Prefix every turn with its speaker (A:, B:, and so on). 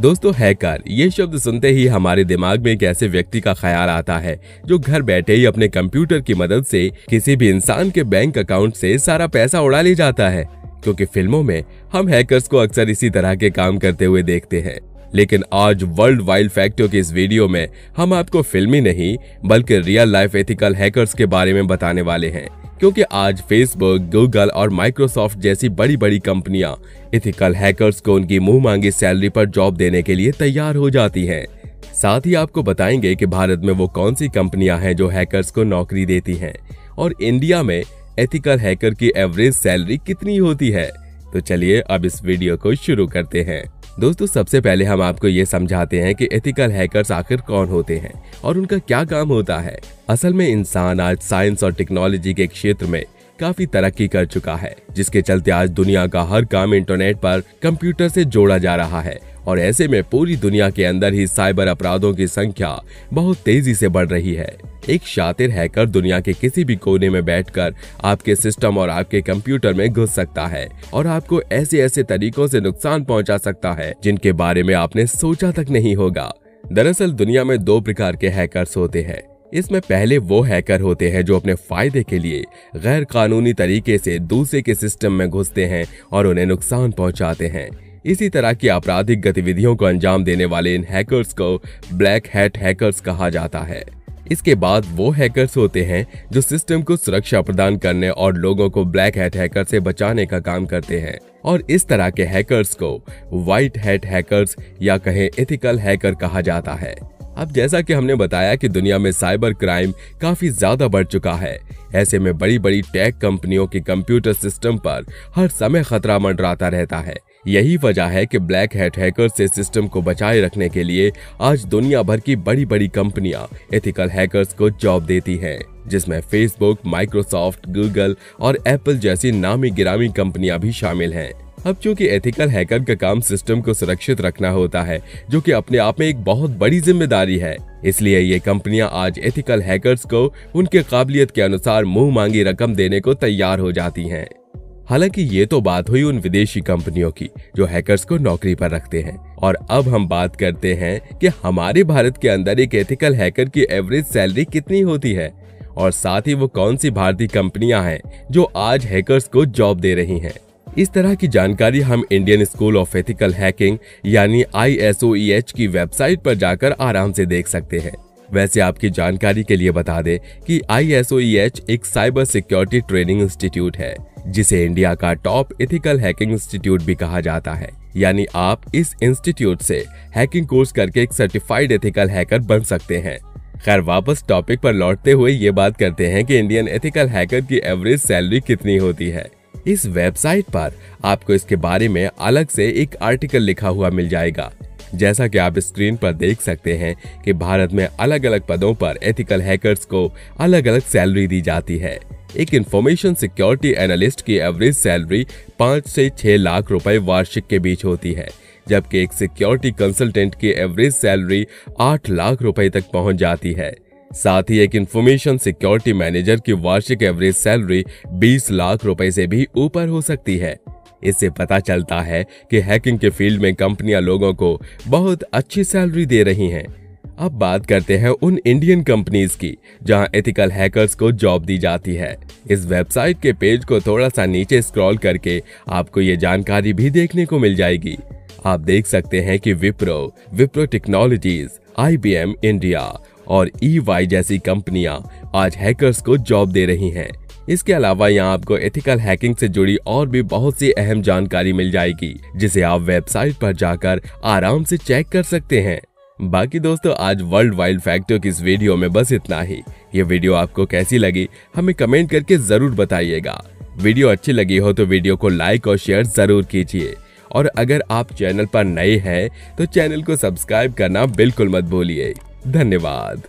A: दोस्तों, हैकर, ये शब्द सुनते ही हमारे दिमाग में एक ऐसे व्यक्ति का ख्याल आता है, जो घर बैठे ही अपने कंप्यूटर की मदद से किसी भी इंसान के बैंक अकाउंट से सारा पैसा उड़ा ले जाता है। क्योंकि फ़िल्मों में हम हैकर्स को अक्सर इसी तरह के काम करते हुए देखते हैं। लेकिन आज वर्ल्ड वाइल्ड फैक्टो के इस वीडियो में हम आपको फिल्मी नहीं, बल्कि रियल लाइफ एथिकल हैकर्स के बारे में बताने वाले हैं। क्योंकि आज फेसबुक गूगल और माइक्रोसॉफ्ट जैसी बड़ी बड़ी कंपनियाँ इथिकल हैकर्स को उनकी मुँह मांगी सैलरी पर जॉब देने के लिए तैयार हो जाती हैं। साथ ही आपको बताएँगे कि भारत में वो कौन सी कंपनियाँ हैं जो हैकर्स को नौकरी देती हैं और इंडिया में एथिकल हैकर की एवरेज सैलरी कितनी होती है। तो चलिए अब इस वीडियो को शुरू करते हैं। दोस्तों, सबसे पहले हम आपको ये समझाते हैं कि एथिकल हैकर्स आखिर कौन होते हैं और उनका क्या काम होता है। असल में इंसान आज साइंस और टेक्नोलॉजी के क्षेत्र में काफ़ी तरक्की कर चुका है, जिसके चलते आज दुनिया का हर काम इंटरनेट पर कंप्यूटर से जोड़ा जा रहा है और ऐसे में पूरी दुनिया के अंदर ही साइबर अपराधों की संख्या बहुत तेज़ी से बढ़ रही है। एक शातिर हैकर दुनिया के किसी भी कोने में बैठकर आपके सिस्टम और आपके कंप्यूटर में घुस सकता है और आपको ऐसे ऐसे तरीकों से नुकसान पहुँचा सकता है, जिनके बारे में आपने सोचा तक नहीं होगा। दरअसल दुनिया में दो प्रकार के हैकर्स होते हैं। इसमें पहले वो हैकर होते हैं जो अपने फ़ायदे के लिए गैर कानूनी तरीके से दूसरे के सिस्टम में घुसते हैं और उन्हें नुकसान पहुंचाते हैं। इसी तरह की आपराधिक गतिविधियों को अंजाम देने वाले इन हैकर्स को ब्लैक हैट हैकर्स कहा जाता है। इसके बाद वो हैकर्स होते हैं जो सिस्टम को सुरक्षा प्रदान करने और लोगों को ब्लैक हैट हैकर से बचाने का काम करते हैं। और इस तरह के हैकर्स को व्हाइट हैट हैकर्स या कहें एथिकल हैकर कहा जाता है। अब जैसा कि हमने बताया कि दुनिया में साइबर क्राइम काफ़ी ज़्यादा बढ़ चुका है। ऐसे में बड़ी बड़ी टेक कंपनियों के कंप्यूटर सिस्टम पर हर समय खतरा मंडराता रहता है। यही वजह है कि ब्लैक हैट हैकर से सिस्टम को बचाए रखने के लिए आज दुनिया भर की बड़ी बड़ी कंपनियाँ एथिकल हैकर्स को जॉब देती हैं, जिसमें फेसबुक माइक्रोसॉफ्ट गूगल और एप्पल जैसी नामी गिरामी कंपनियाँ भी शामिल हैं। अब चूँकि एथिकल हैकर का काम सिस्टम को सुरक्षित रखना होता है, जो कि अपने आप में एक बहुत बड़ी ज़िम्मेदारी है, इसलिए ये कंपनियाँ आज एथिकल हैकर्स को उनके काबिलियत के अनुसार मुँह मांगी रकम देने को तैयार हो जाती हैं। हालाँकि ये तो बात हुई उन विदेशी कंपनियों की, जो हैकर्स को नौकरी पर रखते हैं। और अब हम बात करते हैं कि हमारे भारत के अंदर एक एथिकल हैकर की एवरेज सैलरी कितनी होती है? और साथ ही वो कौन सी भारतीय कंपनियाँ हैं, जो आज हैकर्स को जॉब दे रही हैं? इस तरह की जानकारी हम Indian school of ethical hacking यानी आई e की वेबसाइट पर जाकर आराम से देख सकते हैं। वैसे आपकी जानकारी के लिए बता दें कि आई e एक साइबर सिक्योरिटी ट्रेनिंग इंस्टीट्यूट है, जिसे इंडिया का टॉप एथिकल हैकिंग इंस्टीट्यूट भी कहा जाता है। यानी आप इस इंस्टीट्यूट से हैकिंग कोर्स करके एक सर्टिफाइड एथिकल हैकर बन सकते हैं। खैर, वापस टॉपिक पर लौटते हुए ये बात करते हैं कि इंडियन एथिकल हैकर की एवरेज सैलरी कितनी होती है। इस वेबसाइट पर आपको इसके बारे में अलग से एक आर्टिकल लिखा हुआ मिल जाएगा। जैसा कि आप स्क्रीन पर देख सकते हैं कि भारत में अलग अलग पदों पर एथिकल हैकर्स को अलग अलग सैलरी दी जाती है। एक इंफॉर्मेशन सिक्योरिटी एनालिस्ट की एवरेज सैलरी पाँच से छह लाख रुपए वार्षिक के बीच होती है, जबकि एक सिक्योरिटी कंसल्टेंट की एवरेज सैलरी आठ लाख रुपए तक पहुँच जाती है। साथ ही एक इंफॉर्मेशन सिक्योरिटी मैनेजर की वार्षिक एवरेज सैलरी 20 लाख रुपए से भी ऊपर हो सकती है। इससे पता चलता है कि हैकिंग के फ़ील्ड में कंपनियाँ लोगों को बहुत अच्छी सैलरी दे रही हैं। अब बात करते हैं उन इंडियन कंपनीज़ की, जहाँ एथिकल हैकर्स को जॉब दी जाती है। इस वेबसाइट के पेज को थोड़ा सा नीचे स्क्रॉल करके आपको ये जानकारी भी देखने को मिल जाएगी। आप देख सकते हैं कि Wipro Wipro technologies IBM India और ई e जैसी कंपनियाँ आज हैकर्स को जॉब दे रही हैं। इसके अलावा यहाँ आपको एथिकल हैकिंग से जुड़ी और भी बहुत सी अहम जानकारी मिल जाएगी, जिसे आप वेबसाइट पर जाकर आराम से चेक कर सकते हैं। बाकी दोस्तों, आज वर्ल्ड वाइल्ड फैक्टो की इस वीडियो में बस इतना ही। ये वीडियो आपको कैसी लगी, हमें कमेंट करके ज़रूर बताइएगा। वीडियो अच्छी लगी हो तो वीडियो को लाइक और शेयर ज़रूर कीजिए। और अगर आप चैनल पर नए हैं तो चैनल को सब्सक्राइब करना बिल्कुल मत भूलिए। धन्यवाद।